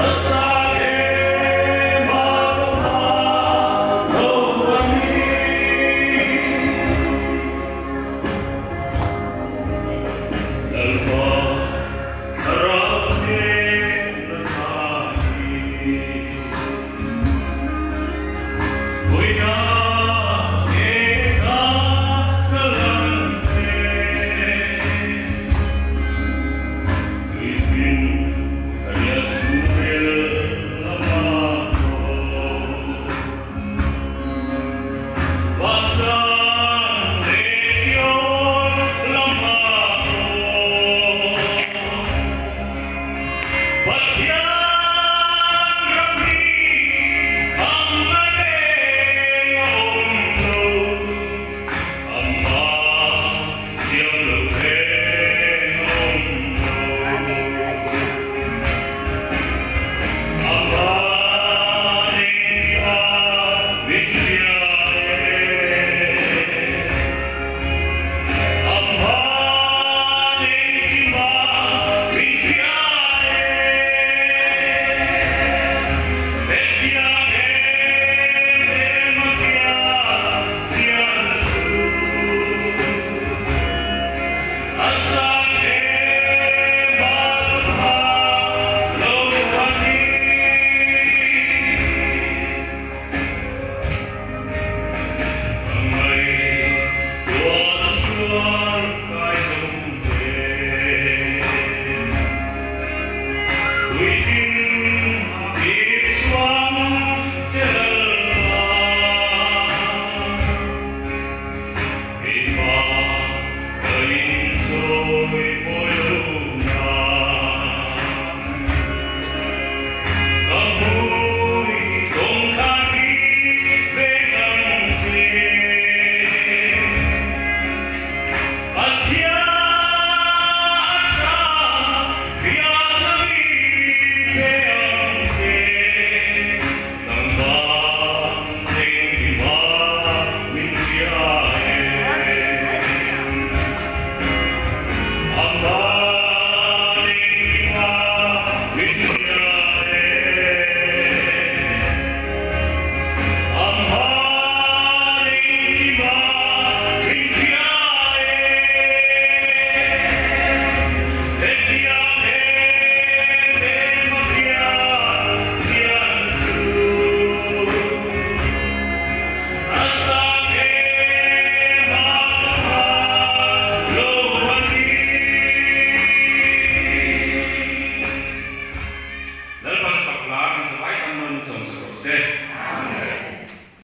Mercy.